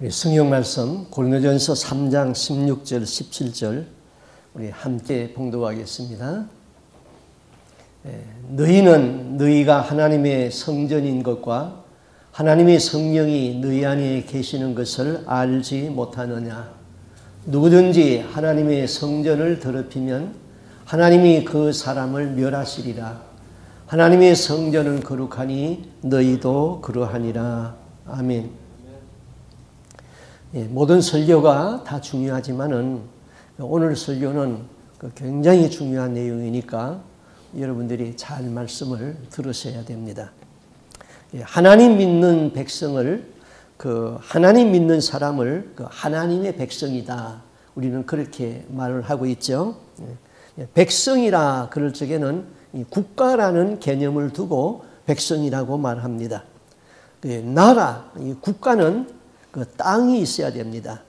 우리 성경 말씀 고린도전서 3장 16절 17절 우리 함께 봉독하겠습니다. 예, 너희는 너희가 하나님의 성전인 것과 하나님의 성령이 너희 안에 계시는 것을 알지 못하느냐? 누구든지 하나님의 성전을 더럽히면 하나님이 그 사람을 멸하시리라. 하나님의 성전은 거룩하니 너희도 그러하니라. 아멘. 예, 모든 설교가 다 중요하지만은 오늘 설교는 그 굉장히 중요한 내용이니까 여러분들이 잘 말씀을 들으셔야 됩니다. 예, 하나님 믿는 백성을 그 하나님 믿는 사람을 그 하나님의 백성이다. 우리는 그렇게 말을 하고 있죠. 예, 백성이라 그럴 적에는 국가라는 개념을 두고 백성이라고 말합니다. 나라, 국가는 그 땅이 있어야 됩니다.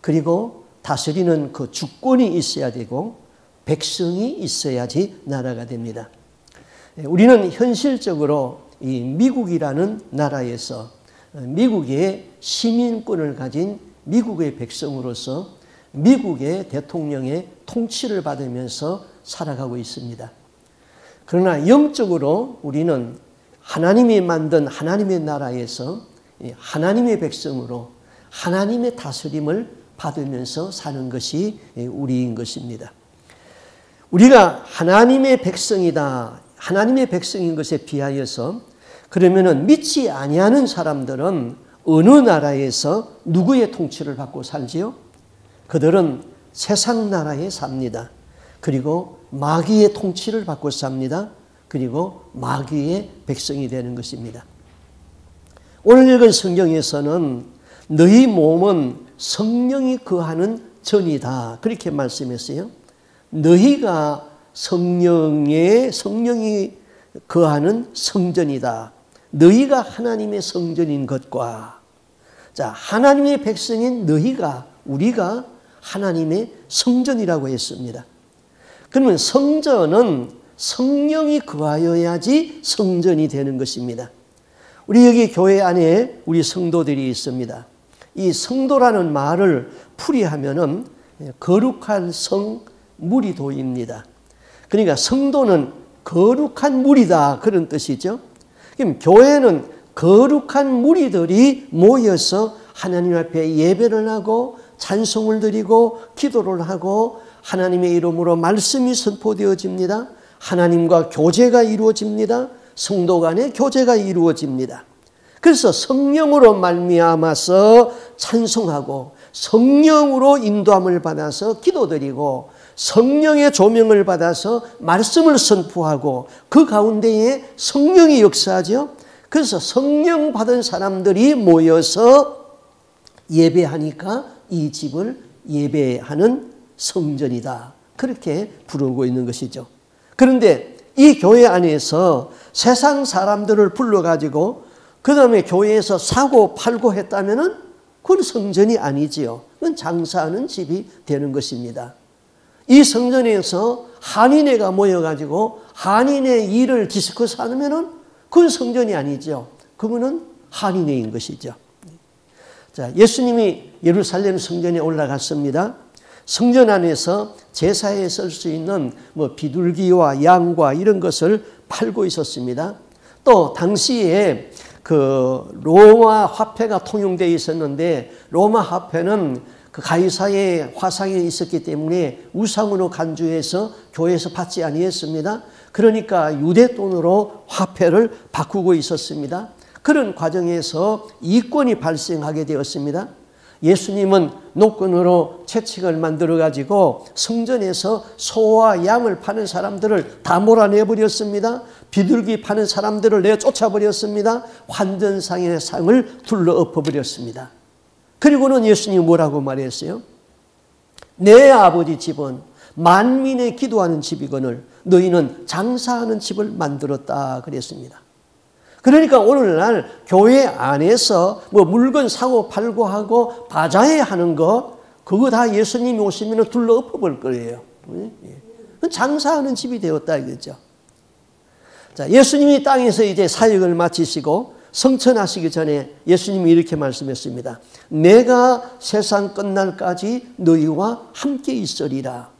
그리고 다스리는 그 주권이 있어야 되고 백성이 있어야지 나라가 됩니다. 예, 우리는 현실적으로 이 미국이라는 나라에서 미국의 시민권을 가진 미국의 백성으로서 미국의 대통령의 통치를 받으면서 살아가고 있습니다. 그러나 영적으로 우리는 하나님이 만든 하나님의 나라에서 하나님의 백성으로 하나님의 다스림을 받으면서 사는 것이 우리인 것입니다. 우리가 하나님의 백성이다. 하나님의 백성인 것에 비하여서 그러면은 믿지 아니하는 사람들은 어느 나라에서 누구의 통치를 받고 살지요? 그들은 세상 나라에 삽니다. 그리고 마귀의 통치를 받고 삽니다. 그리고 마귀의 백성이 되는 것입니다. 오늘 읽은 성경에서는 너희 몸은 성령이 거하는 전이다. 그렇게 말씀했어요. 너희가 성령의 성령이 거하는 성전이다. 너희가 하나님의 성전인 것과 자, 하나님의 백성인 너희가 우리가 하나님의 성전이라고 했습니다. 그러면 성전은 성령이 거하여야지 성전이 되는 것입니다. 우리 여기 교회 안에 우리 성도들이 있습니다. 이 성도라는 말을 풀이하면은 거룩한 성 무리도입니다. 그러니까 성도는 거룩한 무리다 그런 뜻이죠. 그럼 교회는 거룩한 무리들이 모여서 하나님 앞에 예배를 하고 찬송을 드리고 기도를 하고 하나님의 이름으로 말씀이 선포되어집니다. 하나님과 교제가 이루어집니다. 성도 간의 교제가 이루어집니다. 그래서 성령으로 말미암아서 찬송하고 성령으로 인도함을 받아서 기도드리고 성령의 조명을 받아서 말씀을 선포하고 그 가운데에 성령이 역사하죠. 그래서 성령 받은 사람들이 모여서 예배하니까 이 집을 예배하는 성전이다. 그렇게 부르고 있는 것이죠. 그런데 이 교회 안에서 세상 사람들을 불러가지고 그 다음에 교회에서 사고 팔고 했다면은 그건 성전이 아니지요. 그건 장사하는 집이 되는 것입니다. 이 성전에서 한인회가 모여가지고 한인의 일을 디스커스 하면은 그건 성전이 아니죠. 그거는 한인회인 것이죠. 자, 예수님이 예루살렘 성전에 올라갔습니다. 성전 안에서 제사에 쓸 수 있는 뭐 비둘기와 양과 이런 것을 팔고 있었습니다. 또 당시에 그 로마 화폐가 통용되어 있었는데 로마 화폐는 그 가이사의 화상이 있었기 때문에 우상으로 간주해서 교회에서 받지 아니했습니다. 그러니까 유대 돈으로 화폐를 바꾸고 있었습니다. 그런 과정에서 이권이 발생하게 되었습니다. 예수님은 노끈으로 채찍을 만들어 가지고 성전에서 소와 양을 파는 사람들을 다 몰아내 버렸습니다. 비둘기 파는 사람들을 내 쫓아 버렸습니다. 환전상의 상을 둘러 엎어 버렸습니다. 그리고는 예수님이 뭐라고 말했어요? 내 아버지 집은 만민의 기도하는 집이거늘 너희는 장사하는 집을 만들었다 그랬습니다. 그러니까 오늘날 교회 안에서 뭐 물건 사고 팔고 하고 바자회 하는 거 그거 다 예수님이 오시면 둘러 엎어 볼 거예요. 예. 장사하는 집이 되었다 이거죠. 자, 예수님이 땅에서 이제 사역을 마치시고 성천하시기 전에 예수님이 이렇게 말씀했습니다. 내가 세상 끝날까지 너희와 함께 있으리라.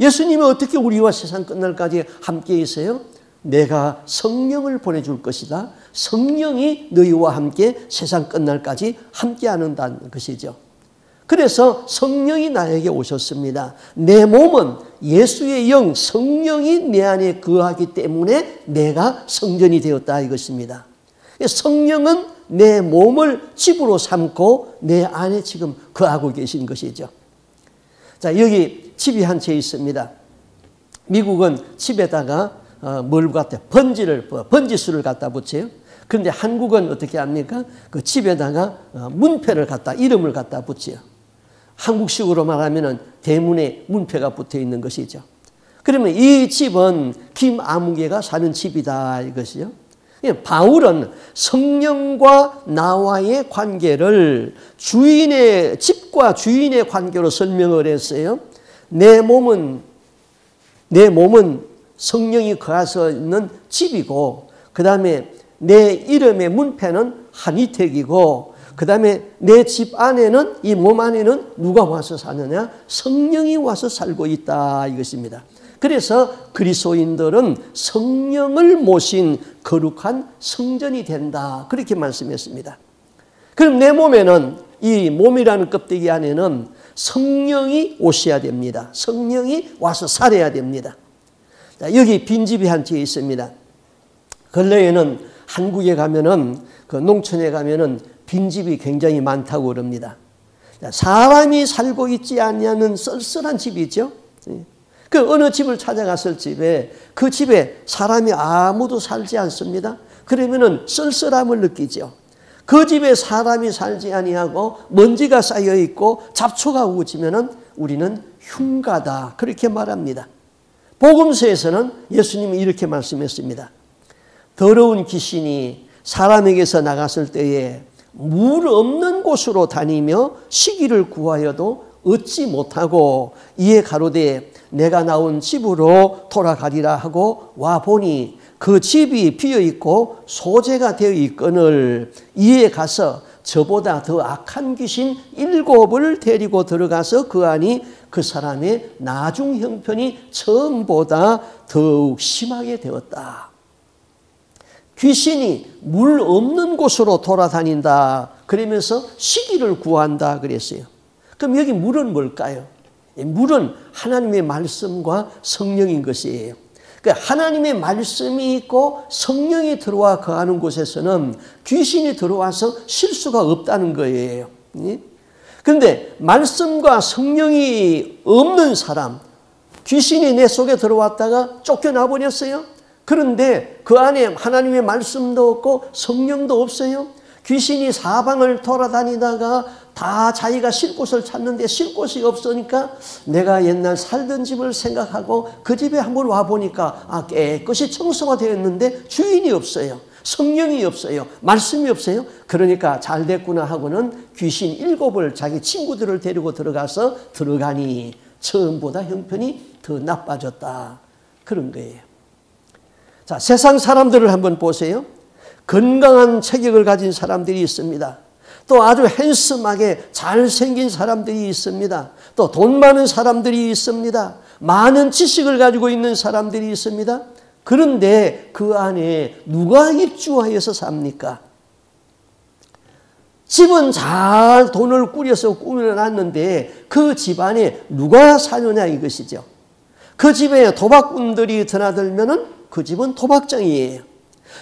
예수님이 어떻게 우리와 세상 끝날까지 함께 있어요? 내가 성령을 보내줄 것이다. 성령이 너희와 함께 세상 끝날까지 함께 하는다는 것이죠. 그래서 성령이 나에게 오셨습니다. 내 몸은 예수의 영, 성령이 내 안에 거하기 때문에 내가 성전이 되었다 이것입니다. 성령은 내 몸을 집으로 삼고 내 안에 지금 거하고 계신 것이죠. 자, 여기 집이 한 채 있습니다. 미국은 집에다가 어, 뭘 갖다 번지를 번지수를 갖다 붙여요. 그런데 한국은 어떻게 합니까? 그 집에다가 어, 문패를 갖다 이름을 갖다 붙여요. 한국식으로 말하면은 대문에 문패가 붙어 있는 것이죠. 그러면 이 집은 김아무개가 사는 집이다 이것이요. 예, 바울은 성령과 나와의 관계를 주인의 집과 주인의 관계로 설명을 했어요. 내 몸은 내 몸은 성령이 거하서 있는 집이고 그 다음에 내 이름의 문패는 한이택이고 그 다음에 내 집 안에는 이 몸 안에는 누가 와서 사느냐 성령이 와서 살고 있다 이것입니다. 그래서 그리스도인들은 성령을 모신 거룩한 성전이 된다. 그렇게 말씀했습니다. 그럼 내 몸에는 이 몸이라는 껍데기 안에는 성령이 오셔야 됩니다. 성령이 와서 살아야 됩니다. 자, 여기 빈집이 한 채 있습니다. 근래에는 한국에 가면은 그 농촌에 가면은 빈집이 굉장히 많다고 그럽니다. 사람이 살고 있지 않냐는 쓸쓸한 집이 있죠. 예. 그 어느 집을 찾아갔을 집에 그 집에 사람이 아무도 살지 않습니다. 그러면은 쓸쓸함을 느끼죠. 그 집에 사람이 살지 아니하고 먼지가 쌓여 있고 잡초가 우지면은 우리는 흉가다 그렇게 말합니다. 복음서에서는 예수님이 이렇게 말씀했습니다. 더러운 귀신이 사람에게서 나갔을 때에 물 없는 곳으로 다니며 시기를 구하여도 얻지 못하고 이에 가로되 내가 나온 집으로 돌아가리라 하고 와 보니 그 집이 비어 있고 소재가 되어 있거늘 이에 가서 저보다 더 악한 귀신 일곱을 데리고 들어가서 그 안이 그 사람의 나중 형편이 처음보다 더욱 심하게 되었다. 귀신이 물 없는 곳으로 돌아다닌다. 그러면서 시기를 구한다 그랬어요. 그럼 여기 물은 뭘까요? 물은 하나님의 말씀과 성령인 것이에요. 그러니까 하나님의 말씀이 있고 성령이 들어와 거하는 곳에서는 귀신이 들어와서 실수가 없다는 거예요. 그런데 말씀과 성령이 없는 사람, 귀신이 내 속에 들어왔다가 쫓겨나 버렸어요. 그런데 그 안에 하나님의 말씀도 없고 성령도 없어요. 귀신이 사방을 돌아다니다가 다 자기가 쉴 곳을 찾는데 쉴 곳이 없으니까 내가 옛날 살던 집을 생각하고 그 집에 한번 와보니까 아, 깨끗이 청소가 되었는데 주인이 없어요. 성령이 없어요. 말씀이 없어요. 그러니까 잘 됐구나 하고는 귀신 일곱을 자기 친구들을 데리고 들어가서 들어가니 처음보다 형편이 더 나빠졌다. 그런 거예요. 자, 세상 사람들을 한번 보세요. 건강한 체격을 가진 사람들이 있습니다. 또 아주 핸섬하게 잘생긴 사람들이 있습니다. 또 돈 많은 사람들이 있습니다. 많은 지식을 가지고 있는 사람들이 있습니다. 그런데 그 안에 누가 입주하여서 삽니까? 집은 잘 돈을 꾸려서 꾸며놨는데 그 집 안에 누가 사느냐 이것이죠. 그 집에 도박꾼들이 드나들면 은 그 집은 도박장이에요.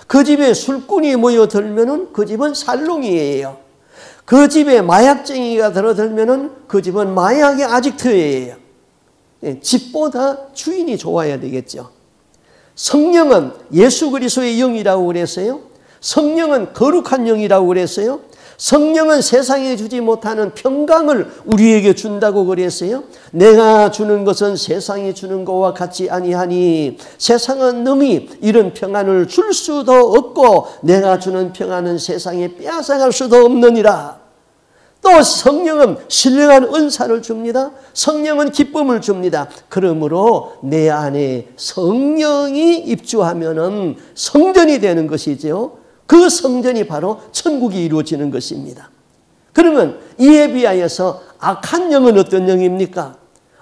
그 집에 술꾼이 모여들면 은 그 집은 살롱이에요. 그 집에 마약쟁이가 들어들면 은 그 집은 마약의 아직트예요. 예, 집보다 주인이 좋아야 되겠죠. 성령은 예수 그리스도의 영이라고 그랬어요. 성령은 거룩한 영이라고 그랬어요. 성령은 세상에 주지 못하는 평강을 우리에게 준다고 그랬어요. 내가 주는 것은 세상이 주는 것과 같지 아니하니 세상은 능히 이런 평안을 줄 수도 없고 내가 주는 평안은 세상에 빼앗아갈 수도 없느니라. 또 성령은 신령한 은사를 줍니다. 성령은 기쁨을 줍니다. 그러므로 내 안에 성령이 입주하면은 성전이 되는 것이죠. 그 성전이 바로 천국이 이루어지는 것입니다. 그러면 이에 비하여서 악한 영은 어떤 영입니까?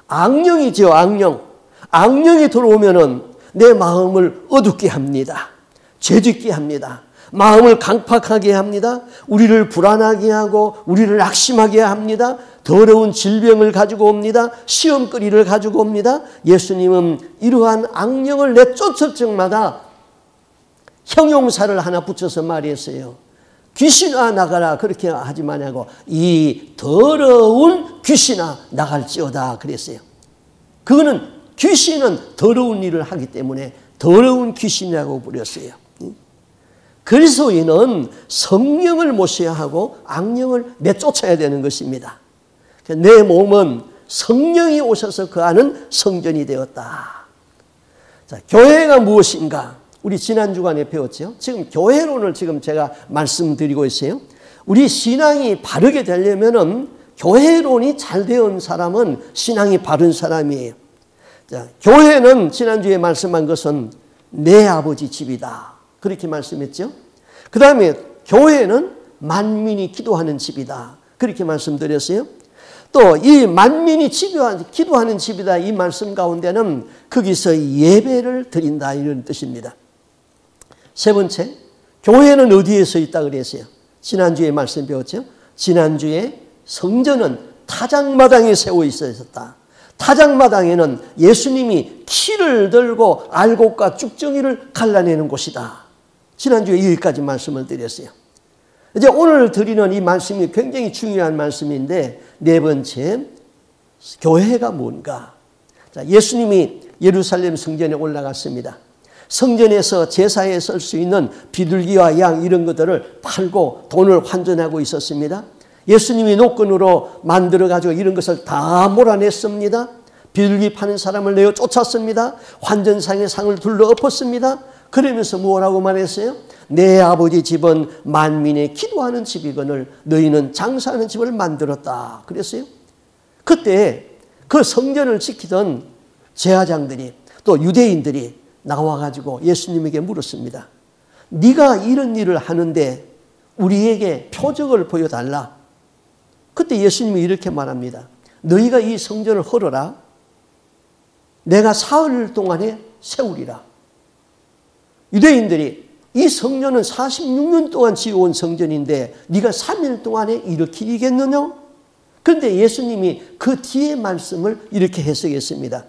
악령이죠, 악령. 악령이 들어오면은 내 마음을 어둡게 합니다. 죄짓게 합니다. 마음을 강팍하게 합니다. 우리를 불안하게 하고 우리를 낙심하게 합니다. 더러운 질병을 가지고 옵니다. 시험거리를 가지고 옵니다. 예수님은 이러한 악령을 내쫓을 적마다 형용사를 하나 붙여서 말했어요. 귀신아 나가라 그렇게 하지 마냐고 이 더러운 귀신아 나갈지어다 그랬어요. 그거는 귀신은 더러운 일을 하기 때문에 더러운 귀신이라고 부렸어요. 그래서 이는 성령을 모셔야 하고 악령을 내쫓아야 되는 것입니다. 내 몸은 성령이 오셔서 그 안은 성전이 되었다. 자, 교회가 무엇인가? 우리 지난 주간에 배웠죠. 지금 교회론을 지금 제가 말씀드리고 있어요. 우리 신앙이 바르게 되려면은 교회론이 잘 되온 사람은 신앙이 바른 사람이에요. 자, 교회는 지난주에 말씀한 것은 내 아버지 집이다. 그렇게 말씀했죠. 그 다음에 교회는 만민이 기도하는 집이다. 그렇게 말씀드렸어요. 또 이 만민이 기도하는 집이다. 이 말씀 가운데는 거기서 예배를 드린다. 이런 뜻입니다. 세 번째, 교회는 어디에 서 있다 그랬어요? 지난주에 말씀 배웠죠? 지난주에 성전은 타작마당에 세워 있었다. 타작마당에는 예수님이 키를 들고 알곡과 쭉정이를 갈라내는 곳이다. 지난주에 여기까지 말씀을 드렸어요. 이제 오늘 드리는 이 말씀이 굉장히 중요한 말씀인데 네 번째, 교회가 뭔가? 자, 예수님이 예루살렘 성전에 올라갔습니다. 성전에서 제사에 쓸 수 있는 비둘기와 양 이런 것들을 팔고 돈을 환전하고 있었습니다. 예수님이 노건으로 만들어 가지고 이런 것을 다 몰아냈습니다. 비둘기 파는 사람을 내어 쫓았습니다. 환전상의 상을 둘러 엎었습니다. 그러면서 뭐라고 말했어요? 내 아버지 집은 만민의 기도하는 집이거늘 너희는 장사하는 집을 만들었다. 그랬어요. 그때 그 성전을 지키던 제사장들이 또 유대인들이 나와가지고 예수님에게 물었습니다. 네가 이런 일을 하는데 우리에게 표적을 보여달라. 그때 예수님이 이렇게 말합니다. 너희가 이 성전을 헐어라. 내가 사흘 동안에 세우리라. 유대인들이 이 성전은 46년 동안 지어온 성전인데 네가 3일 동안에 일으키겠느냐? 그런데 예수님이 그 뒤에 말씀을 이렇게 해석했습니다.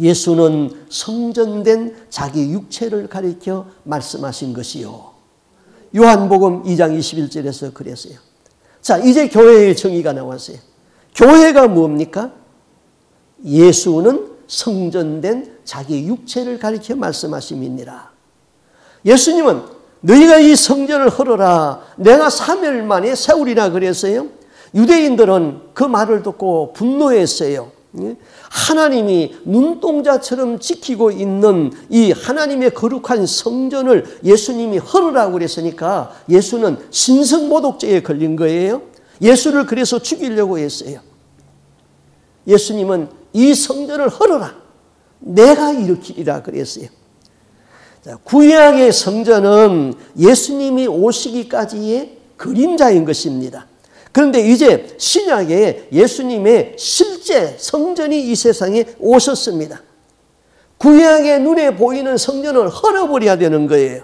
예수는 성전된 자기 육체를 가리켜 말씀하신 것이요. 요한복음 2장 21절에서 그랬어요. 자, 이제 교회의 정의가 나왔어요. 교회가 뭡니까? 예수는 성전된 자기 육체를 가리켜 말씀하심이니라. 예수님은 너희가 이 성전을 헐어라. 내가 3일 만에 세우리라 그랬어요. 유대인들은 그 말을 듣고 분노했어요. 예? 하나님이 눈동자처럼 지키고 있는 이 하나님의 거룩한 성전을 예수님이 헐으라고 그랬으니까 예수는 신성모독죄에 걸린 거예요. 예수를 그래서 죽이려고 했어요. 예수님은 이 성전을 헐어라. 내가 일으키리라 그랬어요. 구약의 성전은 예수님이 오시기까지의 그림자인 것입니다. 그런데 이제 신약에 예수님의 실제 성전이 이 세상에 오셨습니다. 구약의 눈에 보이는 성전을 헐어버려야 되는 거예요.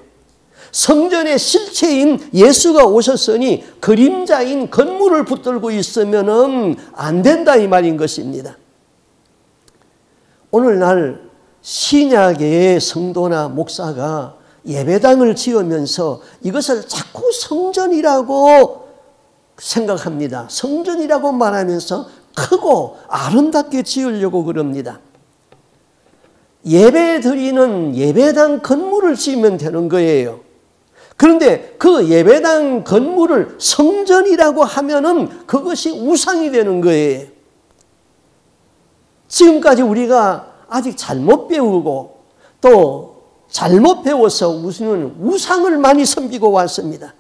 성전의 실체인 예수가 오셨으니 그림자인 건물을 붙들고 있으면 안 된다 이 말인 것입니다. 오늘날 신약의 성도나 목사가 예배당을 지으면서 이것을 자꾸 성전이라고 생각합니다. 성전이라고 말하면서 크고 아름답게 지으려고 그럽니다. 예배 드리는 예배당 건물을 지으면 되는 거예요. 그런데 그 예배당 건물을 성전이라고 하면은 그것이 우상이 되는 거예요. 지금까지 우리가 아직 잘못 배우고 또 잘못 배워서 우리는 우상을 많이 섬기고 왔습니다.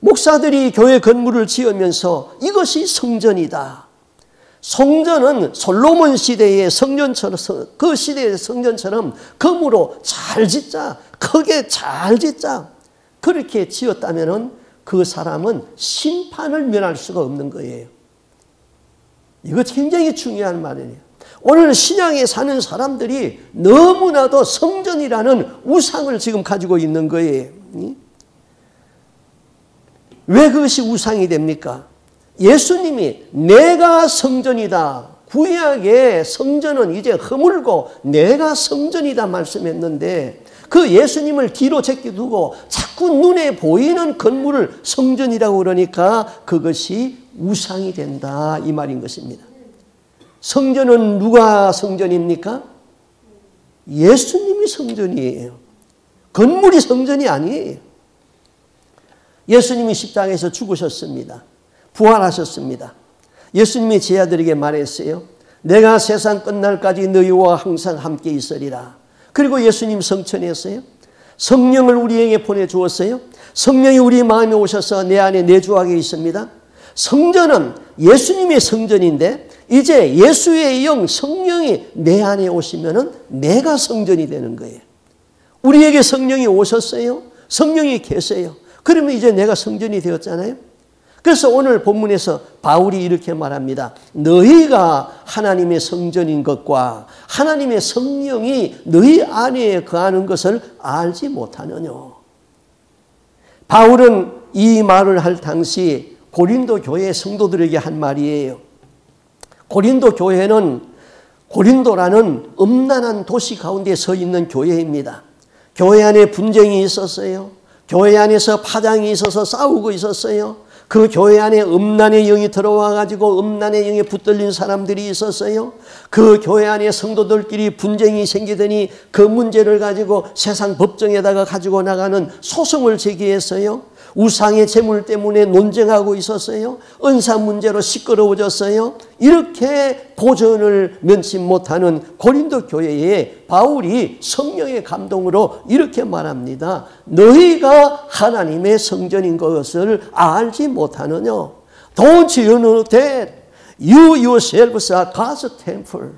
목사들이 교회 건물을 지으면서 이것이 성전이다. 성전은 솔로몬 시대의 성전처럼 그 시대의 성전처럼 금으로 잘 짓자 크게 잘 짓자. 그렇게 지었다면 그 사람은 심판을 면할 수가 없는 거예요. 이거 굉장히 중요한 말이에요. 오늘 신앙에 사는 사람들이 너무나도 성전이라는 우상을 지금 가지고 있는 거예요. 왜 그것이 우상이 됩니까? 예수님이 내가 성전이다. 구약의 성전은 이제 허물고 내가 성전이다 말씀했는데 그 예수님을 뒤로 제껴두고 자꾸 눈에 보이는 건물을 성전이라고 그러니까 그것이 우상이 된다 이 말인 것입니다. 성전은 누가 성전입니까? 예수님이 성전이에요. 건물이 성전이 아니에요. 예수님이 십장에서 죽으셨습니다. 부활하셨습니다. 예수님이 제 아들에게 말했어요. 내가 세상 끝날까지 너희와 항상 함께 있으리라. 그리고 예수님 성천했어요. 성령을 우리에게 보내주었어요. 성령이 우리 마음에 오셔서 내 안에 내주하게 있습니다. 성전은 예수님의 성전인데 이제 예수의 영 성령이 내 안에 오시면은 내가 성전이 되는 거예요. 우리에게 성령이 오셨어요. 성령이 계세요. 그러면 이제 내가 성전이 되었잖아요. 그래서 오늘 본문에서 바울이 이렇게 말합니다. 너희가 하나님의 성전인 것과 하나님의 성령이 너희 안에 거하는 것을 알지 못하느냐. 바울은 이 말을 할 당시 고린도 교회 성도들에게 한 말이에요. 고린도 교회는 고린도라는 음란한 도시 가운데 서 있는 교회입니다. 교회 안에 분쟁이 있었어요. 교회 안에서 파장이 있어서 싸우고 있었어요. 그 교회 안에 음란의 영이 들어와 가지고 음란의 영에 붙들린 사람들이 있었어요. 그 교회 안에 성도들끼리 분쟁이 생기더니 그 문제를 가지고 세상 법정에다가 가지고 나가는 소송을 제기했어요. 우상의 재물 때문에 논쟁하고 있었어요. 은사 문제로 시끄러워졌어요. 이렇게 고전을 면치 못하는 고린도 교회에 바울이 성령의 감동으로 이렇게 말합니다. 너희가 하나님의 성전인 것을 알지 못하느냐? Don't you know that you yourselves are God's temple?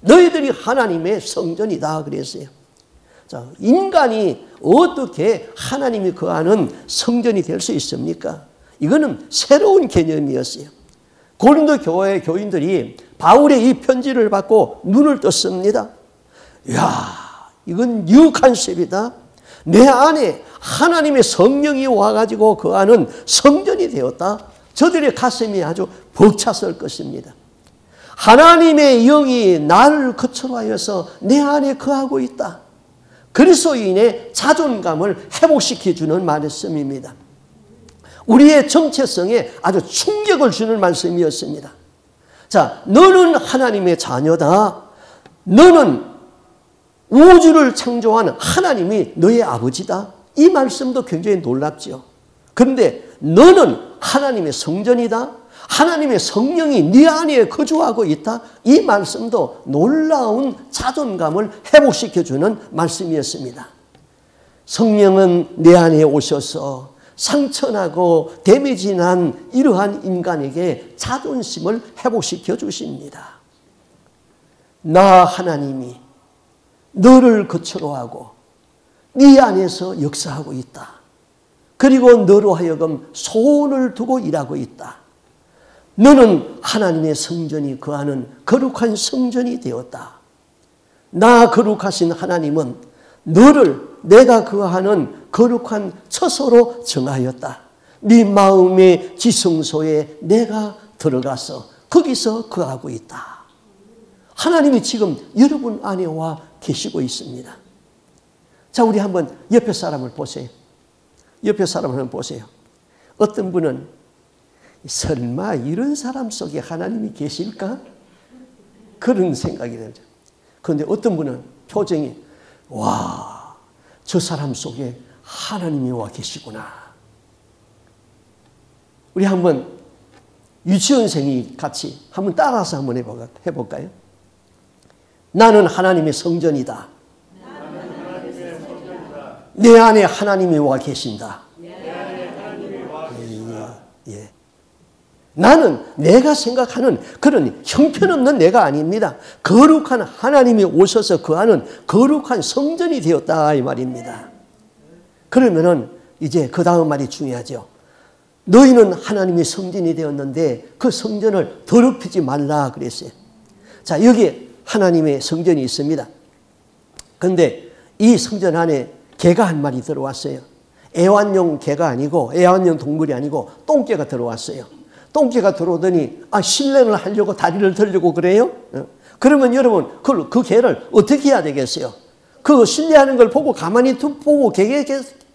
너희들이 하나님의 성전이다 그랬어요. 자, 인간이 어떻게 하나님이 거하는 성전이 될 수 있습니까? 이거는 새로운 개념이었어요. 고린도 교회 교인들이 바울의 이 편지를 받고 눈을 떴습니다. 야, 이건 new concept이다. 내 안에 하나님의 성령이 와가지고 그 안은 성전이 되었다. 저들의 가슴이 아주 벅찼을 것입니다. 하나님의 영이 나를 거처하여서 내 안에 거하고 있다. 그리스도인의 자존감을 회복시켜주는 말씀입니다. 우리의 정체성에 아주 충격을 주는 말씀이었습니다. 자, 너는 하나님의 자녀다. 너는 우주를 창조한 하나님이 너의 아버지다. 이 말씀도 굉장히 놀랍죠. 그런데 너는 하나님의 성전이다. 하나님의 성령이 네 안에 거주하고 있다. 이 말씀도 놀라운 자존감을 회복시켜주는 말씀이었습니다. 성령은 내 안에 오셔서 상처나고 데미지 난 이러한 인간에게 자존심을 회복시켜 주십니다. 나 하나님이 너를 거처로 하고 네 안에서 역사하고 있다. 그리고 너로 하여금 소원을 두고 일하고 있다. 너는 하나님의 성전이 거하는 거룩한 성전이 되었다. 나 거룩하신 하나님은 너를 내가 거하는 거룩한 처소로 정하였다. 네 마음의 지성소에 내가 들어가서 거기서 거하고 있다. 하나님이 지금 여러분 안에 와 계시고 있습니다. 자, 우리 한번 옆에 사람을 보세요. 옆에 사람을 보세요. 어떤 분은 설마 이런 사람 속에 하나님이 계실까? 그런 생각이 들죠. 그런데 어떤 분은 표정이 와, 저 사람 속에 하나님이 와 계시구나. 우리 한번 유치원생이 같이 한번 따라서 한번 해볼까요? 나는 하나님의 성전이다. 내 안에 하나님이 와 계신다. 예, 예. 나는 내가 생각하는 그런 형편없는 내가 아닙니다. 거룩한 하나님이 오셔서 그 안은 거룩한 성전이 되었다 이 말입니다. 그러면은 이제 그 다음 말이 중요하죠. 너희는 하나님의 성전이 되었는데 그 성전을 더럽히지 말라 그랬어요. 자, 여기 하나님의 성전이 있습니다. 근데 이 성전 안에 개가 한 마리 들어왔어요. 애완용 개가 아니고 애완용 동물이 아니고 똥개가 들어왔어요. 똥개가 들어오더니 아 실례를 하려고 다리를 들려고 그래요? 어. 그러면 여러분 그, 그 개를 어떻게 해야 되겠어요? 그 신뢰하는 걸 보고 가만히 보고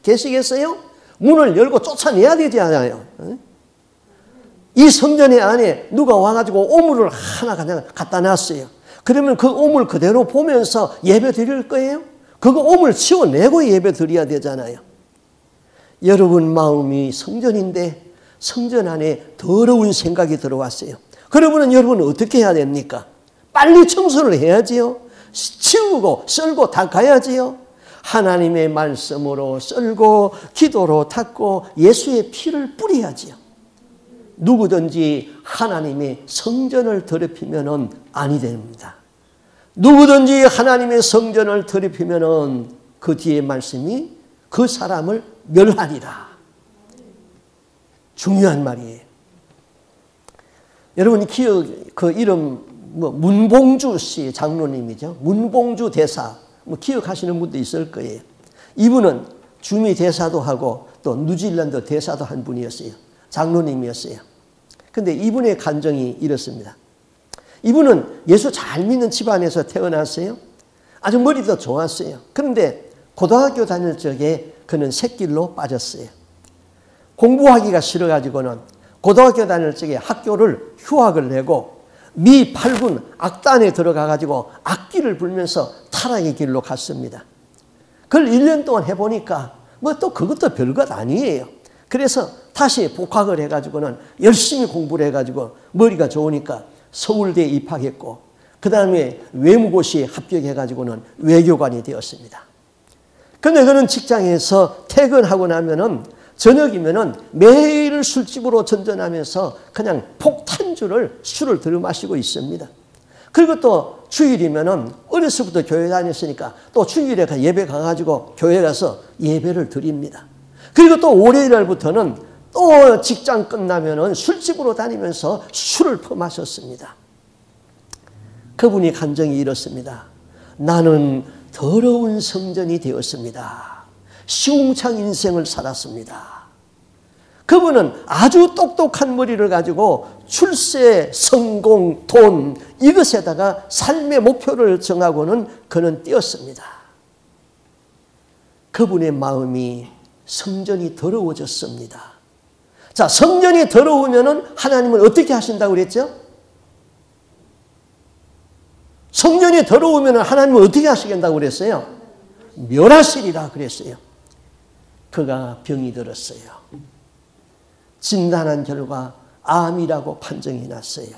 계시겠어요? 문을 열고 쫓아내야 되지 않아요? 어? 이 성전의 안에 누가 와가지고 오물을 하나 그냥 갖다 놨어요. 그러면 그 오물 그대로 보면서 예배 드릴 거예요? 그거 오물 치워내고 예배 드려야 되잖아요. 여러분 마음이 성전인데 성전 안에 더러운 생각이 들어왔어요. 그러면 여러분은 어떻게 해야 됩니까? 빨리 청소를 해야지요. 치우고 썰고 닦아야지요. 하나님의 말씀으로 썰고 기도로 닦고 예수의 피를 뿌려야지요. 누구든지 하나님의 성전을 더럽히면 아니 됩니다. 누구든지 하나님의 성전을 더럽히면 그 뒤에 말씀이 그 사람을 멸하리라. 중요한 말이에요. 여러분 기억 그 이름 뭐 문봉주 씨 장로님이죠. 문봉주 대사 뭐 기억하시는 분도 있을 거예요. 이분은 주미 대사도 하고 또 뉴질랜드 대사도 한 분이었어요. 장로님이었어요. 근데 이분의 간정이 이렇습니다. 이분은 예수 잘 믿는 집안에서 태어났어요. 아주 머리도 좋았어요. 그런데 고등학교 다닐 적에 그는 새길로 빠졌어요. 공부하기가 싫어가지고는 고등학교 다닐 적에 학교를 휴학을 내고 미 8군 악단에 들어가가지고 악기를 불면서 타락의 길로 갔습니다. 그걸 1년 동안 해보니까 뭐 또 그것도 별것 아니에요. 그래서 다시 복학을 해가지고는 열심히 공부를 해가지고 머리가 좋으니까 서울대에 입학했고 그 다음에 외무고시에 합격해가지고는 외교관이 되었습니다. 근데 그는 직장에서 퇴근하고 나면은 저녁이면은 매일 술집으로 전전하면서 그냥 폭탄주를 술을 들어 마시고 있습니다. 그리고 또 주일이면은 어려서부터 교회 다녔으니까 또 주일에 예배 가가지고 교회 가서 예배를 드립니다. 그리고 또 월요일날부터는 또 직장 끝나면은 술집으로 다니면서 술을 퍼마셨습니다. 그분이 간정이 이렇습니다. 나는 더러운 성전이 되었습니다. 시궁창 인생을 살았습니다. 그분은 아주 똑똑한 머리를 가지고 출세, 성공, 돈 이것에다가 삶의 목표를 정하고는 그는 뛰었습니다. 그분의 마음이 성전이 더러워졌습니다. 자, 성전이 더러우면은 하나님은 어떻게 하신다고 그랬죠? 성전이 더러우면 하나님은 어떻게 하시겠다고 그랬어요? 멸하시리라 그랬어요. 그가 병이 들었어요. 진단한 결과 암이라고 판정이 났어요.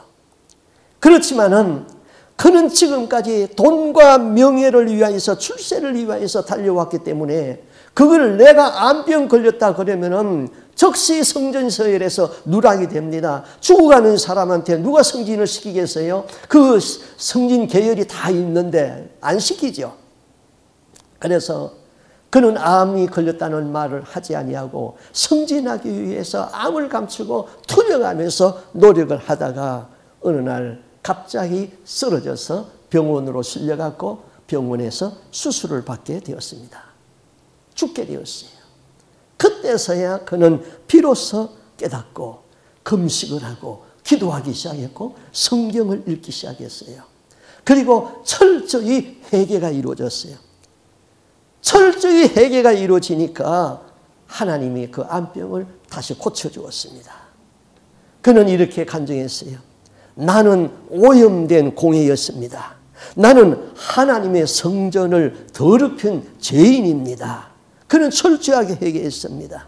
그렇지만은 그는 지금까지 돈과 명예를 위하여서 출세를 위하여서 달려왔기 때문에 그걸 내가 암병 걸렸다 그러면은 적시 성전서열에서 누락이 됩니다. 죽어가는 사람한테 누가 성진을 시키겠어요? 그 성진 계열이 다 있는데 안 시키죠. 그래서 그는 암이 걸렸다는 말을 하지 아니하고 성진하기 위해서 암을 감추고 투명하면서 노력을 하다가 어느 날 갑자기 쓰러져서 병원으로 실려갔고 병원에서 수술을 받게 되었습니다. 죽게 되었어요. 그때서야 그는 비로소 깨닫고 금식을 하고 기도하기 시작했고 성경을 읽기 시작했어요. 그리고 철저히 회개가 이루어졌어요. 철저히 해계가 이루어지니까 하나님이 그 암병을 다시 고쳐주었습니다. 그는 이렇게 간증했어요. 나는 오염된 공예였습니다. 나는 하나님의 성전을 더럽힌 죄인입니다. 그는 철저하게 회개했습니다.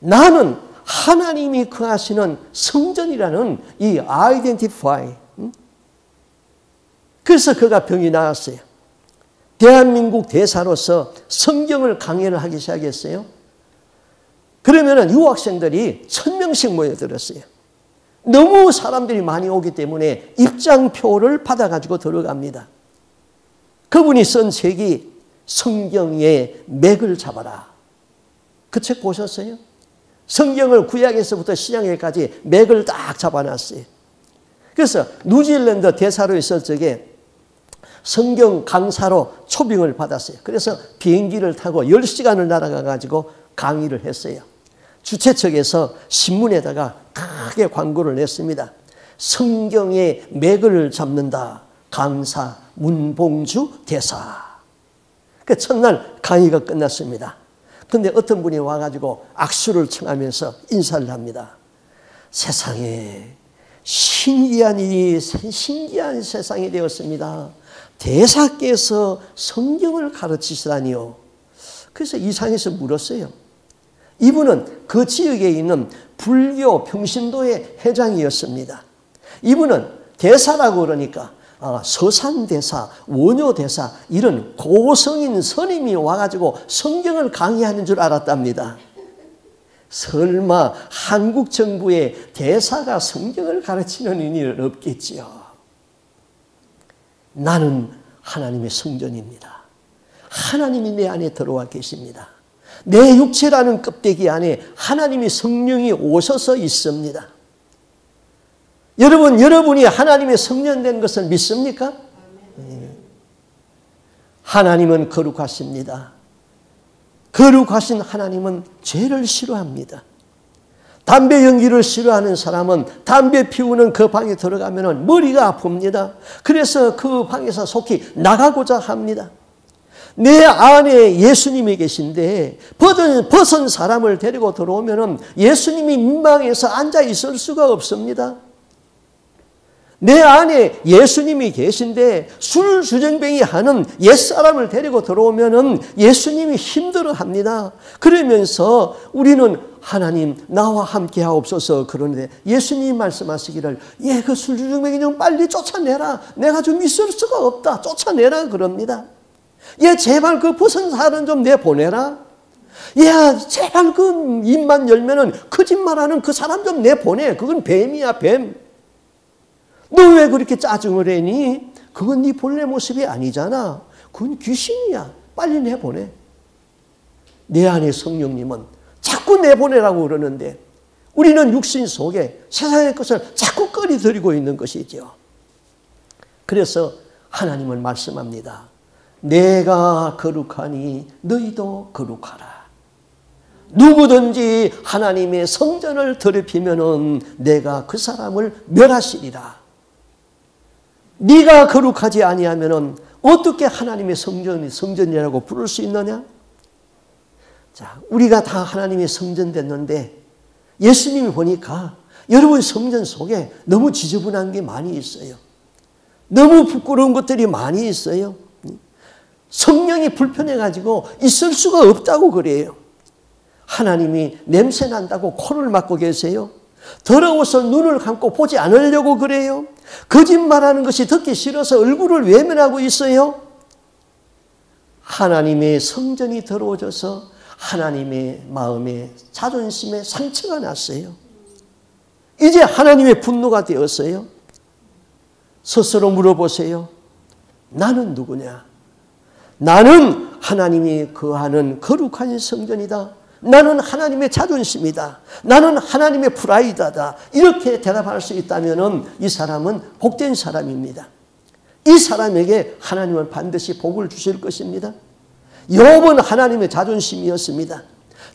나는 하나님이 거하시는 성전이라는 이 아이덴티파이. 그래서 그가 병이 나았어요. 대한민국 대사로서 성경을 강연을 하기 시작했어요. 그러면은 유학생들이 천 명씩 모여들었어요. 너무 사람들이 많이 오기 때문에 입장표를 받아가지고 들어갑니다. 그분이 쓴 책이 성경의 맥을 잡아라. 그 책 보셨어요? 성경을 구약에서부터 신약에까지 맥을 딱 잡아놨어요. 그래서 뉴질랜드 대사로 있을 적에 성경 강사로 초빙을 받았어요. 그래서 비행기를 타고 10시간을 날아가 가지고 강의를 했어요. 주최 측에서 신문에다가 크게 광고를 냈습니다. 성경의 맥을 잡는다. 강사 문봉주 대사. 그 첫날 강의가 끝났습니다. 근데 어떤 분이 와가지고 악수를 청하면서 인사를 합니다. 세상에 신기한 일이, 신기한 세상이 되었습니다. 대사께서 성경을 가르치시다니요. 그래서 이상해서 물었어요. 이분은 그 지역에 있는 불교 평신도의 회장이었습니다. 이분은 대사라고 그러니까 어, 서산대사, 원효대사 이런 고성인 스님이 와가지고 성경을 강의하는 줄 알았답니다. 설마 한국 정부의 대사가 성경을 가르치는 일은 없겠지요. 나는 하나님의 성전입니다. 하나님이 내 안에 들어와 계십니다. 내 육체라는 껍데기 안에 하나님의 성령이 오셔서 있습니다. 여러분, 여러분이 하나님의 성년된 것을 믿습니까? 네. 하나님은 거룩하십니다. 거룩하신 하나님은 죄를 싫어합니다. 담배 연기를 싫어하는 사람은 담배 피우는 그 방에 들어가면 머리가 아픕니다. 그래서 그 방에서 속히 나가고자 합니다. 내 안에 예수님이 계신데 벗은, 벗은 사람을 데리고 들어오면 예수님이 민망해서 앉아 있을 수가 없습니다. 내 안에 예수님이 계신데 술 주정뱅이 하는 옛사람을 데리고 들어오면은 예수님이 힘들어 합니다. 그러면서 우리는 하나님 나와 함께 하옵소서 그러는데 예수님 말씀하시기를 예, 그 술 주정뱅이 좀 빨리 쫓아내라. 내가 좀 있을 수가 없다. 쫓아내라 그럽니다. 예, 제발 그 벗은 살은 좀 내보내라. 야, 제발 그 입만 열면은 거짓말하는 그 사람 좀 내보내. 그건 뱀이야, 뱀. 너 왜 그렇게 짜증을 해니? 그건 네 본래 모습이 아니잖아. 그건 귀신이야. 빨리 내보내. 내 안에 성령님은 자꾸 내보내라고 그러는데 우리는 육신 속에 세상의 것을 자꾸 끌어들이고 있는 것이죠. 그래서 하나님은 말씀합니다. 내가 거룩하니 너희도 거룩하라. 누구든지 하나님의 성전을 더럽히면 내가 그 사람을 멸하시리라. 네가 거룩하지 아니하면은 어떻게 하나님의 성전 성전이라고 부를 수 있느냐? 자, 우리가 다 하나님의 성전 됐는데 예수님이 보니까 여러분 성전 속에 너무 지저분한 게 많이 있어요. 너무 부끄러운 것들이 많이 있어요. 성령이 불편해가지고 있을 수가 없다고 그래요. 하나님이 냄새 난다고 코를 막고 계세요. 더러워서 눈을 감고 보지 않으려고 그래요. 거짓말하는 것이 듣기 싫어서 얼굴을 외면하고 있어요. 하나님의 성전이 더러워져서 하나님의 마음에 자존심에 상처가 났어요. 이제 하나님의 분노가 되었어요. 스스로 물어보세요. 나는 누구냐? 나는 하나님이 거하는 거룩한 성전이다. 나는 하나님의 자존심이다. 나는 하나님의 프라이드다. 이렇게 대답할 수 있다면 이 사람은 복된 사람입니다. 이 사람에게 하나님은 반드시 복을 주실 것입니다. 욥은 하나님의 자존심이었습니다.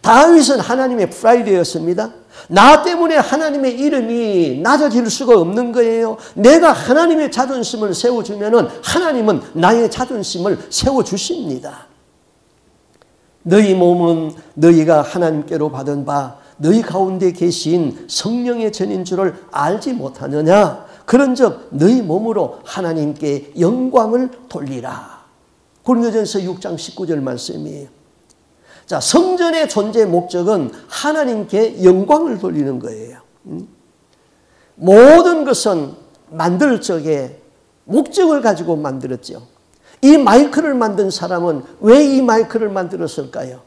다윗은 하나님의 프라이드였습니다. 나 때문에 하나님의 이름이 낮아질 수가 없는 거예요. 내가 하나님의 자존심을 세워주면 하나님은 나의 자존심을 세워주십니다. 너희 몸은 너희가 하나님께로 받은 바 너희 가운데 계신 성령의 전인 줄을 알지 못하느냐? 그런즉 너희 몸으로 하나님께 영광을 돌리라. 고린도전서 6장 19절 말씀이에요. 자, 성전의 존재 목적은 하나님께 영광을 돌리는 거예요. 음? 모든 것은 만들 적에 목적을 가지고 만들었죠. 이 마이크를 만든 사람은 왜 이 마이크를 만들었을까요?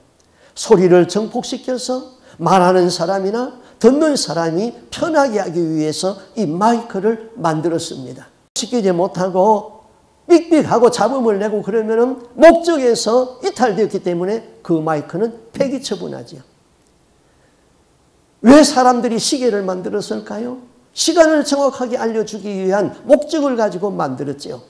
소리를 정폭시켜서 말하는 사람이나 듣는 사람이 편하게 하기 위해서 이 마이크를 만들었습니다. 시키지 못하고 삑삑하고 잡음을 내고 그러면은 목적에서 이탈되었기 때문에 그 마이크는 폐기 처분하지요. 왜 사람들이 시계를 만들었을까요? 시간을 정확하게 알려주기 위한 목적을 가지고 만들었지요.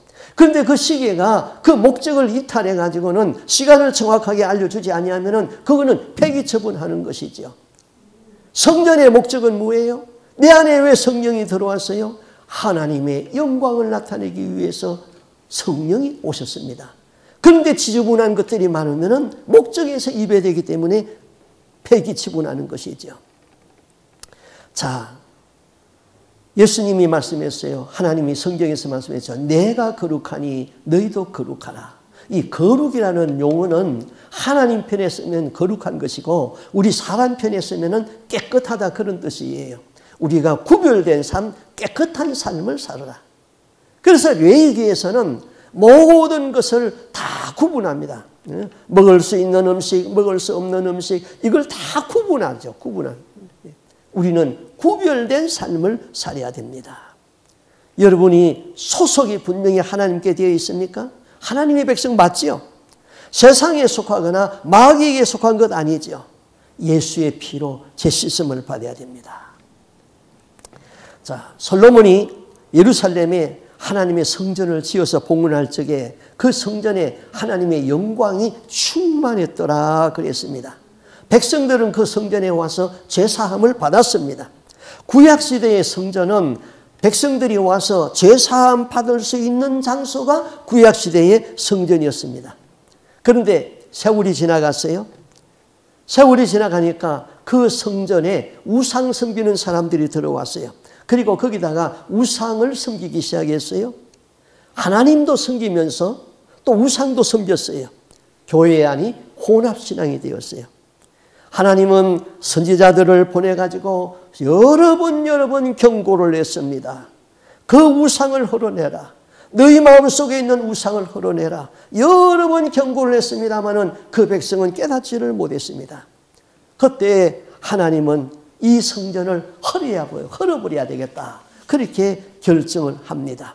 그런데 그 시계가 그 목적을 이탈해 가지고는 시간을 정확하게 알려주지 아니하면은 그거는 폐기 처분하는 것이지요. 성전의 목적은 뭐예요? 내 안에 왜 성령이 들어왔어요? 하나님의 영광을 나타내기 위해서 성령이 오셨습니다. 그런데 지저분한 것들이 많으면 목적에서 이배되기 때문에 폐기치분하는 것이죠. 자, 예수님이 말씀했어요. 하나님이 성경에서 말씀했죠. 내가 거룩하니 너희도 거룩하라. 이 거룩이라는 용어는 하나님 편에 쓰면 거룩한 것이고 우리 사람 편에 쓰면 깨끗하다 그런 뜻이에요. 우리가 구별된 삶, 깨끗한 삶을 살아라. 그래서 레위기에서는 모든 것을 다 구분합니다. 예? 먹을 수 있는 음식, 먹을 수 없는 음식, 이걸 다 구분하죠. 구분한. 우리는 구별된 삶을 살아야 됩니다. 여러분이 소속이 분명히 하나님께 되어 있습니까? 하나님의 백성 맞지요? 세상에 속하거나 마귀에게 속한 것 아니죠. 예수의 피로 재씻음을 받아야 됩니다. 자, 솔로몬이 예루살렘에 하나님의 성전을 지어서 봉헌할 적에 그 성전에 하나님의 영광이 충만했더라 그랬습니다. 백성들은 그 성전에 와서 제사함을 받았습니다. 구약 시대의 성전은 백성들이 와서 제사함 받을 수 있는 장소가 구약 시대의 성전이었습니다. 그런데 세월이 지나갔어요. 세월이 지나가니까 그 성전에 우상 섬기는 사람들이 들어왔어요. 그리고 거기다가 우상을 섬기기 시작했어요. 하나님도 섬기면서 또 우상도 섬겼어요. 교회 안이 혼합신앙이 되었어요. 하나님은 선지자들을 보내가지고 여러 번 여러 번 경고를 했습니다. 그 우상을 헐어내라. 너희 마음속에 있는 우상을 헐어내라. 여러 번 경고를 했습니다마는 그 백성은 깨닫지를 못했습니다. 그때 하나님은 이 성전을 헐어야 보여. 헐어버려야 되겠다. 그렇게 결정을 합니다.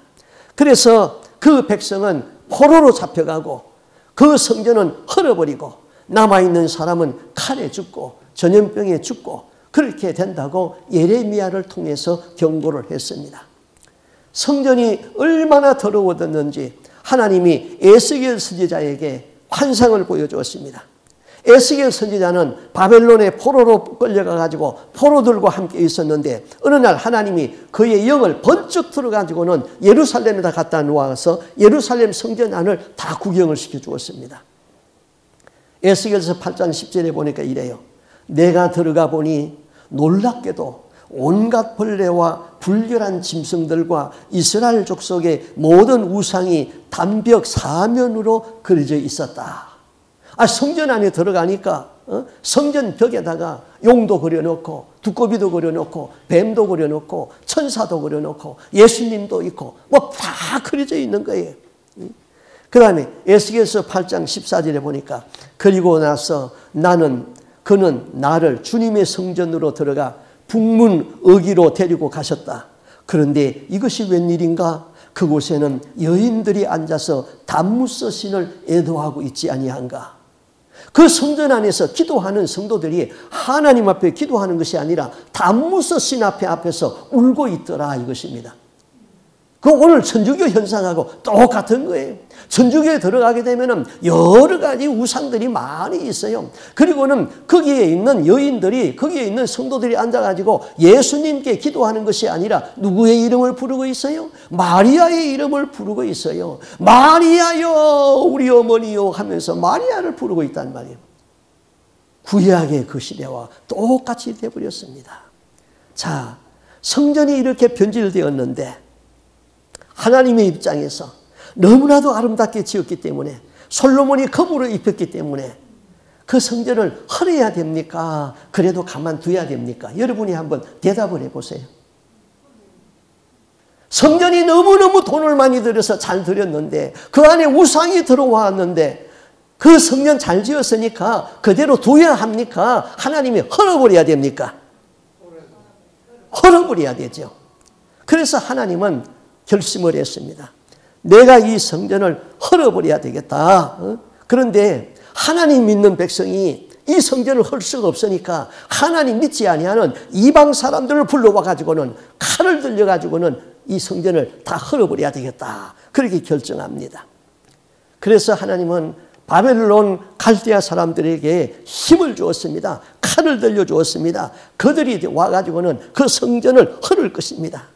그래서 그 백성은 포로로 잡혀가고 그 성전은 헐어버리고 남아있는 사람은 칼에 죽고 전염병에 죽고 그렇게 된다고 예레미야를 통해서 경고를 했습니다. 성전이 얼마나 더러워졌는지 하나님이 에스겔 선지자에게 환상을 보여주었습니다. 에스겔 선지자는 바벨론의 포로로 끌려가 가지고 포로들과 함께 있었는데 어느 날 하나님이 그의 영을 번쩍 들어 가지고는 예루살렘에다 갖다 놓아서 예루살렘 성전 안을 다 구경을 시켜 주었습니다. 에스겔서 8장 10절에 보니까 이래요. 내가 들어가 보니 놀랍게도 온갖 벌레와 불결한 짐승들과 이스라엘 족속의 모든 우상이 담벽 사면으로 그려져 있었다. 아, 성전 안에 들어가니까 어? 성전 벽에다가 용도 그려놓고 두꺼비도 그려놓고 뱀도 그려놓고 천사도 그려놓고 예수님도 있고 뭐 다 그려져 있는 거예요. 그 다음에 에스겔서 8장 14절에 보니까 그리고 나서 나는 그는 나를 주님의 성전으로 들어가 북문 어기로 데리고 가셨다. 그런데 이것이 웬일인가? 그곳에는 여인들이 앉아서 단무서 신을 애도하고 있지 아니한가? 그 성전 안에서 기도하는 성도들이 하나님 앞에 기도하는 것이 아니라 단무서 신 앞에 앞에서 울고 있더라 이것입니다. 그 오늘 천주교 현상하고 똑같은 거예요. 천주교에 들어가게 되면 여러 가지 우상들이 많이 있어요. 그리고는 거기에 있는 여인들이, 거기에 있는 성도들이 앉아가지고 예수님께 기도하는 것이 아니라 누구의 이름을 부르고 있어요? 마리아의 이름을 부르고 있어요. 마리아여, 우리 어머니요 하면서 마리아를 부르고 있단 말이에요. 구약의 그 시대와 똑같이 되어버렸습니다. 자, 성전이 이렇게 변질되었는데 하나님의 입장에서 너무나도 아름답게 지었기 때문에 솔로몬이 검으로 입혔기 때문에 그 성전을 헐어야 됩니까? 그래도 가만둬야 됩니까? 여러분이 한번 대답을 해보세요. 성전이 너무너무 돈을 많이 들여서 잘 들였는데 그 안에 우상이 들어왔는데 그 성전 잘 지었으니까 그대로 둬야 합니까? 하나님이 헐어버려야 됩니까? 헐어버려야 되죠. 그래서 하나님은 결심을 했습니다. 내가 이 성전을 헐어버려야 되겠다. 어? 그런데 하나님 믿는 백성이 이 성전을 헐 수가 없으니까 하나님 믿지 아니하는 이방 사람들을 불러와 가지고는 칼을 들려 가지고는 이 성전을 다 헐어버려야 되겠다. 그렇게 결정합니다. 그래서 하나님은 바벨론 갈대아 사람들에게 힘을 주었습니다. 칼을 들려 주었습니다. 그들이 와 가지고는 그 성전을 헐을 것입니다.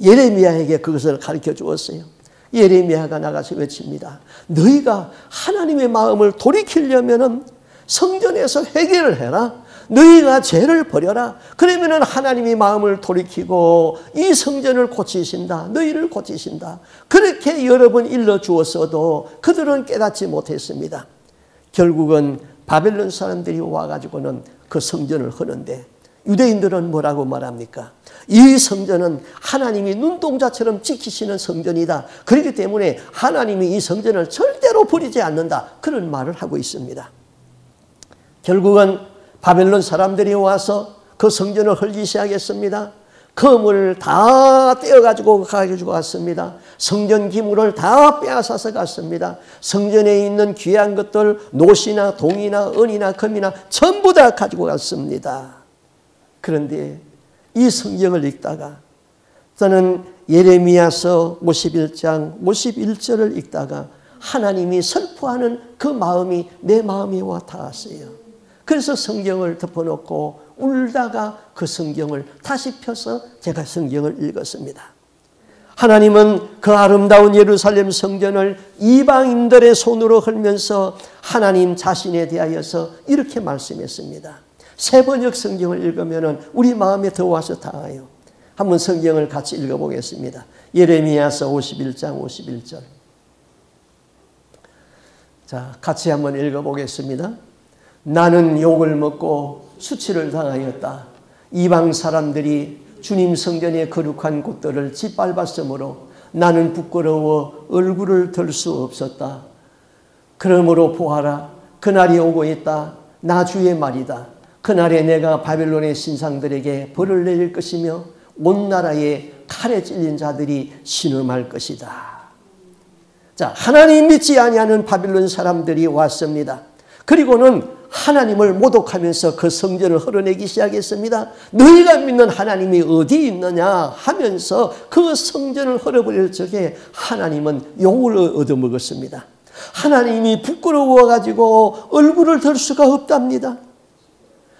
예레미야에게 그것을 가르쳐 주었어요. 예레미야가 나가서 외칩니다. 너희가 하나님의 마음을 돌이키려면은 성전에서 회개를 해라. 너희가 죄를 버려라. 그러면은 하나님이 마음을 돌이키고 이 성전을 고치신다. 너희를 고치신다. 그렇게 여러 번 일러 주었어도 그들은 깨닫지 못했습니다. 결국은 바벨론 사람들이 와가지고는 그 성전을 하는데 유대인들은 뭐라고 말합니까? 이 성전은 하나님이 눈동자처럼 지키시는 성전이다. 그렇기 때문에 하나님이 이 성전을 절대로 버리지 않는다. 그런 말을 하고 있습니다. 결국은 바벨론 사람들이 와서 그 성전을 헐기 시작했습니다. 금을 다 떼어가지고 가지고 갔습니다. 성전 기물을 다 빼앗아서 갔습니다. 성전에 있는 귀한 것들, 노시나 동이나 은이나 금이나 전부 다 가지고 갔습니다. 그런데 이 성경을 읽다가 저는 예레미야서 51장 51절을 읽다가 하나님이 슬퍼하는 그 마음이 내 마음에 와 닿았어요. 그래서 성경을 덮어놓고 울다가 그 성경을 다시 펴서 제가 성경을 읽었습니다. 하나님은 그 아름다운 예루살렘 성전을 이방인들의 손으로 헐면서 하나님 자신에 대하여서 이렇게 말씀했습니다. 세 번역 성경을 읽으면 우리 마음에 더 와서 닿아요. 한번 성경을 같이 읽어보겠습니다. 예레미야서 51장 51절. 자, 같이 한번 읽어보겠습니다. 나는 욕을 먹고 수치를 당하였다. 이방 사람들이 주님 성전의 거룩한 곳들을 짓밟았으므로 나는 부끄러워 얼굴을 들 수 없었다. 그러므로 보아라. 그날이 오고 있다. 나 주의 말이다. 그날에 내가 바벨론의 신상들에게 벌을 내릴 것이며 온 나라에 칼에 찔린 자들이 신음할 것이다. 자, 하나님 믿지 아니하는 바빌론 사람들이 왔습니다. 그리고는 하나님을 모독하면서 그 성전을 헐어내기 시작했습니다. 너희가 믿는 하나님이 어디 있느냐 하면서 그 성전을 헐어버릴 적에 하나님은 용을 얻어먹었습니다. 하나님이 부끄러워가지고 얼굴을 들 수가 없답니다.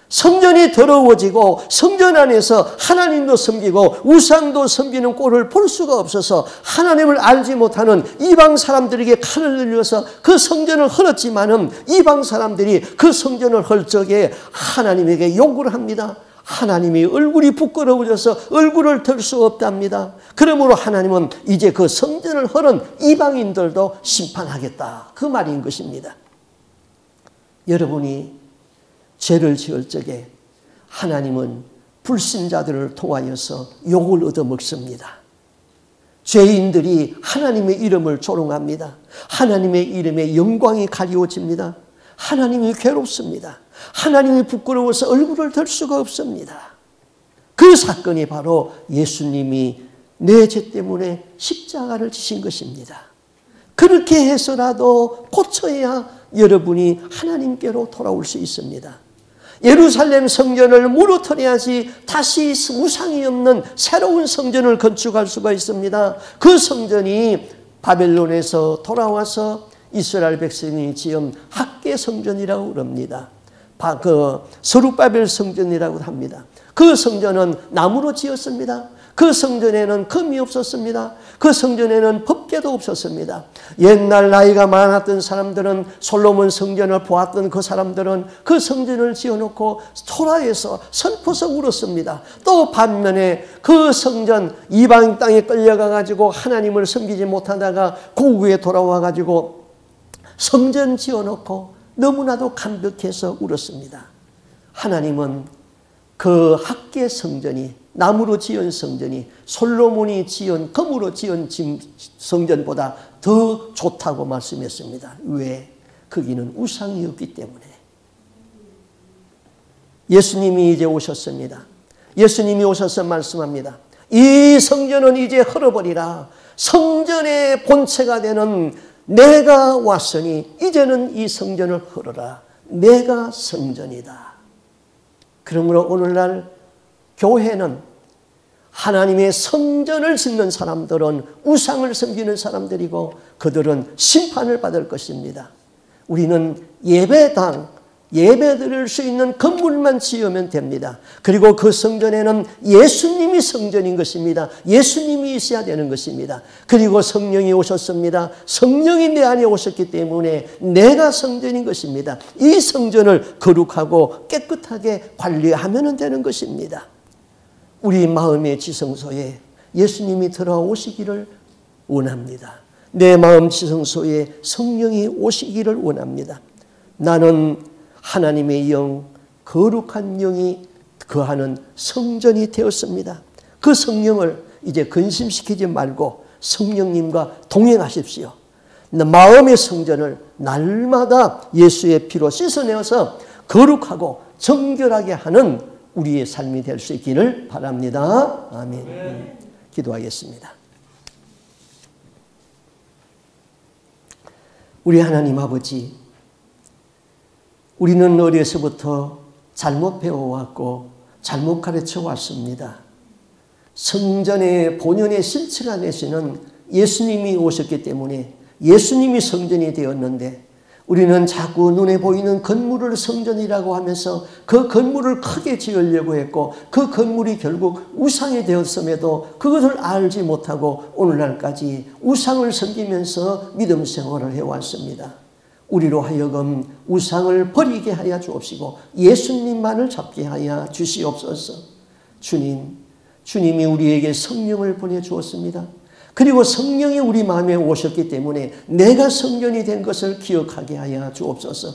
성전이 더러워지고 성전 안에서 하나님도 섬기고 우상도 섬기는 꼴을 볼 수가 없어서 하나님을 알지 못하는 이방 사람들에게 칼을 들려서 그 성전을 헐었지만은 이방 사람들이 그 성전을 헐 적에 하나님에게 요구를 합니다. 하나님이 얼굴이 부끄러워져서 얼굴을 들 수 없답니다. 그러므로 하나님은 이제 그 성전을 헐은 이방인들도 심판하겠다. 그 말인 것입니다. 여러분이 죄를 지을 적에 하나님은 불신자들을 통하여서 욕을 얻어먹습니다. 죄인들이 하나님의 이름을 조롱합니다. 하나님의 이름에 영광이 가리워집니다. 하나님이 괴롭습니다. 하나님이 부끄러워서 얼굴을 들 수가 없습니다. 그 사건이 바로 예수님이 내 죄 때문에 십자가를 지신 것입니다. 그렇게 해서라도 고쳐야 여러분이 하나님께로 돌아올 수 있습니다. 예루살렘 성전을 무너뜨려야지 다시 우상이 없는 새로운 성전을 건축할 수가 있습니다. 그 성전이 바벨론에서 돌아와서 이스라엘 백성이 지은 학계 성전이라고 그럽니다. 그 서루바벨 성전이라고 합니다. 그 성전은 나무로 지었습니다. 그 성전에는 금이 없었습니다. 그 성전에는 법계도 없었습니다. 옛날 나이가 많았던 사람들은 솔로몬 성전을 보았던 그 사람들은 그 성전을 지어놓고 토라에서 슬퍼서 울었습니다. 또 반면에 그 성전 이방 땅에 끌려가 가지고 하나님을 섬기지 못하다가 고국에 돌아와 가지고 성전 지어놓고 너무나도 감격해서 울었습니다. 하나님은 그 학계 성전이 나무로 지은 성전이 솔로몬이 지은 금으로 지은 성전보다 더 좋다고 말씀했습니다. 왜? 거기는 우상이었기 때문에 예수님이 이제 오셨습니다. 예수님이 오셔서 말씀합니다. 이 성전은 이제 흘러버리라. 성전의 본체가 되는 내가 왔으니 이제는 이 성전을 흐르라. 내가 성전이다. 그러므로 오늘날 교회는 하나님의 성전을 짓는 사람들은 우상을 섬기는 사람들이고 그들은 심판을 받을 것입니다. 우리는 예배당, 예배 드릴 수 있는 건물만 지으면 됩니다. 그리고 그 성전에는 예수님이 성전인 것입니다. 예수님이 있어야 되는 것입니다. 그리고 성령이 오셨습니다. 성령이 내 안에 오셨기 때문에 내가 성전인 것입니다. 이 성전을 거룩하고 깨끗하게 관리하면 되는 것입니다. 우리 마음의 지성소에 예수님이 들어오시기를 원합니다. 내 마음 지성소에 성령이 오시기를 원합니다. 나는 하나님의 영, 거룩한 영이 거하는 성전이 되었습니다. 그 성령을 이제 근심시키지 말고 성령님과 동행하십시오. 마음의 성전을 날마다 예수의 피로 씻어내어서 거룩하고 정결하게 하는 우리의 삶이 될 수 있기를 바랍니다. 아멘. 네. 기도하겠습니다. 우리 하나님 아버지, 우리는 어려서부터 잘못 배워왔고 잘못 가르쳐 왔습니다. 성전의 본연의 실체가 되시는 예수님이 오셨기 때문에 예수님이 성전이 되었는데 우리는 자꾸 눈에 보이는 건물을 성전이라고 하면서 그 건물을 크게 지으려고 했고 그 건물이 결국 우상이 되었음에도 그것을 알지 못하고 오늘날까지 우상을 섬기면서 믿음 생활을 해왔습니다. 우리로 하여금 우상을 버리게 하여 주옵시고 예수님만을 잡게 하여 주시옵소서. 주님, 주님이 우리에게 성령을 보내주었습니다. 그리고 성령이 우리 마음에 오셨기 때문에 내가 성전이 된 것을 기억하게 하여 주옵소서.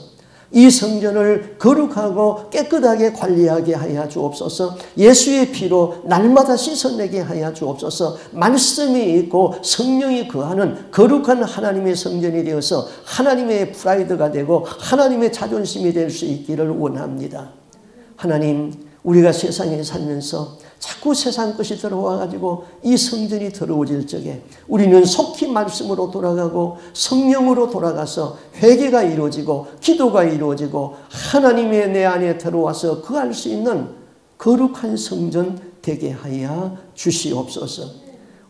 이 성전을 거룩하고 깨끗하게 관리하게 하여 주옵소서. 예수의 피로 날마다 씻어내게 하여 주옵소서. 말씀이 있고 성령이 거하는 거룩한 하나님의 성전이 되어서 하나님의 프라이드가 되고 하나님의 자존심이 될 수 있기를 원합니다. 하나님, 우리가 세상에 살면서 자꾸 세상 것이 들어와 가지고 이 성전이 들어오질 적에 우리는 속히 말씀으로 돌아가고 성령으로 돌아가서 회개가 이루어지고 기도가 이루어지고 하나님의 내 안에 들어와서 그할 수 있는 거룩한 성전 되게 하여 주시옵소서.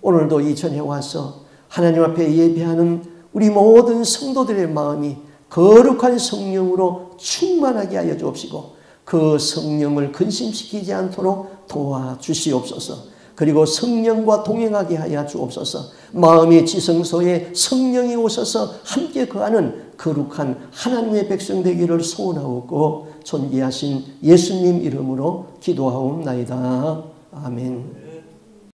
오늘도 이전에 와서 하나님 앞에 예배하는 우리 모든 성도들의 마음이 거룩한 성령으로 충만하게 하여 주옵시고 그 성령을 근심시키지 않도록 도와주시옵소서. 그리고 성령과 동행하게 하여 주옵소서. 마음의 지성소에 성령이 오셔서 함께 거하는 거룩한 하나님의 백성 되기를 소원하고 존귀하신 예수님 이름으로 기도하옵나이다. 아멘.